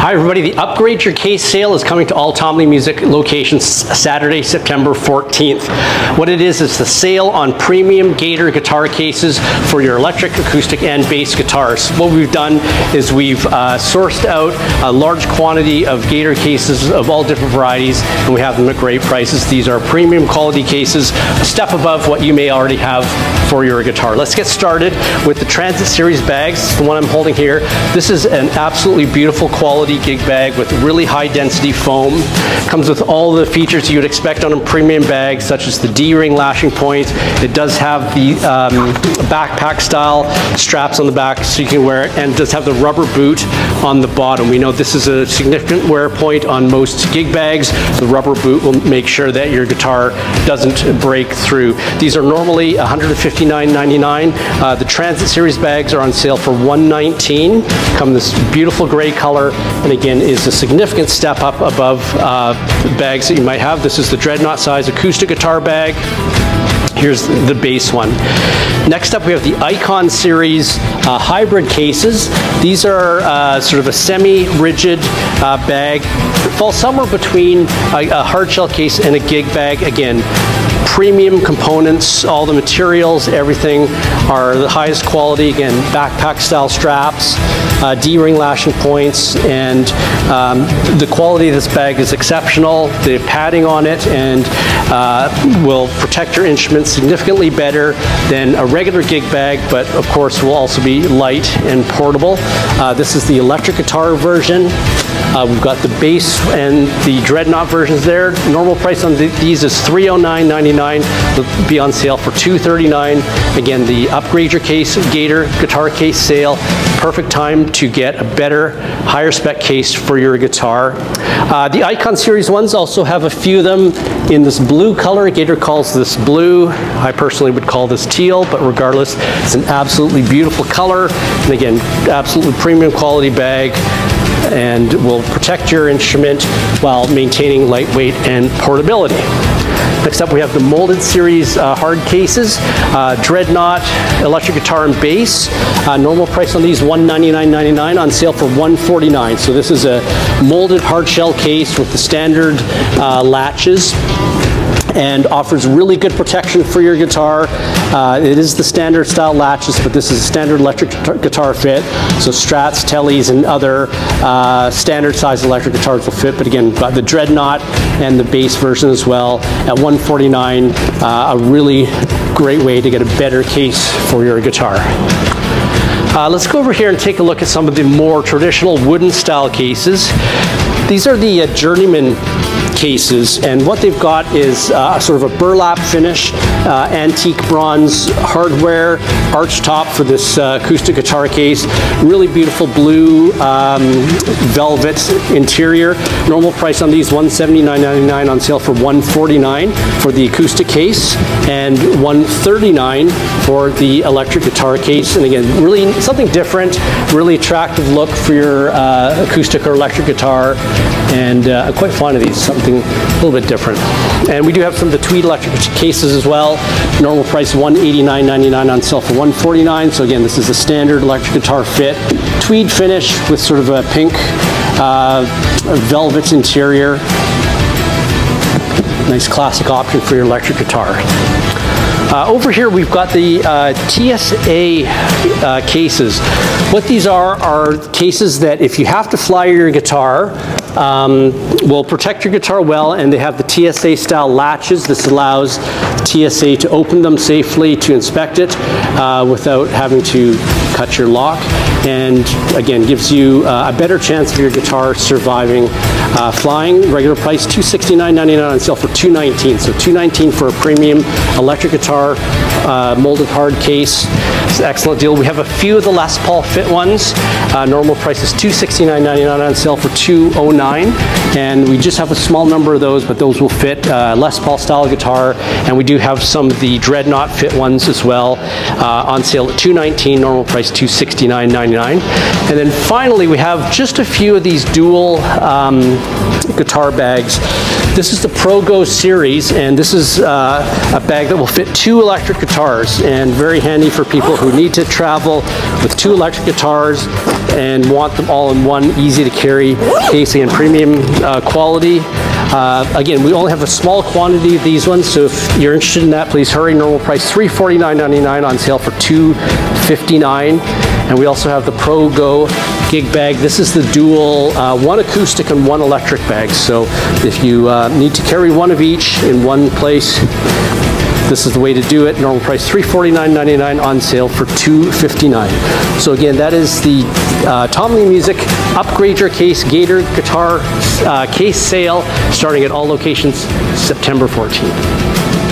Hi everybody, the Upgrade Your Case sale is coming to all Tom Lee Music locations Saturday, September 14th. What it is is the sale on premium Gator guitar cases for your electric, acoustic, and bass guitars. What we've done is we've uh, sourced out a large quantity of Gator cases of all different varieties and we have them at great prices. These are premium quality cases, a step above what you may already have for your guitar. Let's get started with the Transit Series bags, the one I'm holding here. This is an absolutely beautiful quality gig bag with really high density foam. Comes with all the features you'd expect on a premium bag, such as the D-ring lashing point. It does have the um, backpack style straps on the back so you can wear it, and does have the rubber boot on the bottom. We know this is a significant wear point on most gig bags. The rubber boot will make sure that your guitar doesn't break through. These are normally $159.99. Uh, the Transit Series bags are on sale for 119. Come this beautiful gray color and again is a significant step up above uh, bags that you might have. This is the Dreadnought size acoustic guitar bag. Here's the bass one. Next up, we have the Icon Series uh, hybrid cases. These are uh, sort of a semi-rigid uh, bag. Fall somewhere between a, a hard shell case and a gig bag. Again, premium components, all the materials, everything are the highest quality. Again, backpack style straps, uh, D-ring lashing points, and um, the quality of this bag is exceptional. The padding on it and uh, will protect your instruments significantly better than a regular gig bag, but of course will also be light and portable. Uh, this is the electric guitar version. Uh, we've got the bass and the dreadnought versions there. Normal price on the, these is $309.99. They'll be on sale for 239. Again, the upgrade your case Gator guitar case sale. Perfect time to get a better, higher spec case for your guitar. Uh, the Icon Series ones also have a few of them in this blue color. Gator calls this blue. I personally would call this teal, but regardless, it's an absolutely beautiful color. And again, absolutely premium quality bag and will protect your instrument while maintaining lightweight and portability. Next up we have the Molded Series uh, hard cases, uh, Dreadnought, electric guitar and bass. Uh, normal price on these $199.99 on sale for 149. So this is a molded hard shell case with the standard uh, latches and offers really good protection for your guitar. Uh, it is the standard style latches, but this is a standard electric guitar fit. So Strats, Teles, and other uh, standard size electric guitars will fit. But again, the Dreadnought and the bass version as well at 149 uh, a really great way to get a better case for your guitar. Uh, let's go over here and take a look at some of the more traditional wooden style cases. These are the uh, Journeyman cases and what they've got is uh, sort of a burlap finish, uh, antique bronze hardware, arch top for this uh, acoustic guitar case, really beautiful blue um, velvet interior. Normal price on these $179.99 on sale for 149 for the acoustic case and 139 for the electric guitar case. And again, really something different, really attractive look for your uh, acoustic or electric guitar and uh, I'm quite fond of these, something a little bit different. And we do have some of the Tweed electric cases as well. Normal price $189.99 on sale for 149. So again, this is a standard electric guitar fit. Tweed finish with sort of a pink uh, velvet interior. Nice classic option for your electric guitar. Uh, over here we've got the uh, TSA uh, cases. What these are are cases that if you have to fly your guitar, um, will protect your guitar well and they have the TSA style latches. This allows TSA to open them safely to inspect it uh, without having to cut your lock and again gives you uh, a better chance of your guitar surviving uh, flying. Regular price $269.99 on sale for 219. So 219 for a premium electric guitar uh, molded hard case. It's an excellent deal. We have a few of the Les Paul fit ones. Uh, normal price is $269.99 on sale for 209 and we just have a small number of those but those will fit uh, Les Paul style guitar and we do have some of the Dreadnought fit ones as well uh, on sale at 219 normal price $269.99 and then finally we have just a few of these dual um, guitar bags this is the ProGo series and this is uh, a bag that will fit two electric guitars and very handy for people who need to travel with two electric guitars and want them all in one easy to carry case and premium uh, quality. Uh, again, we only have a small quantity of these ones, so if you're interested in that, please hurry. Normal price $349.99 on sale for 259. And we also have the ProGo gig bag. This is the dual, uh, one acoustic and one electric bag. So if you uh, need to carry one of each in one place, this is the way to do it. Normal price $349.99 on sale for 259. So again, that is the uh, Tom Lee Music Upgrade Your Case Gator Guitar uh, Case Sale starting at all locations September 14th.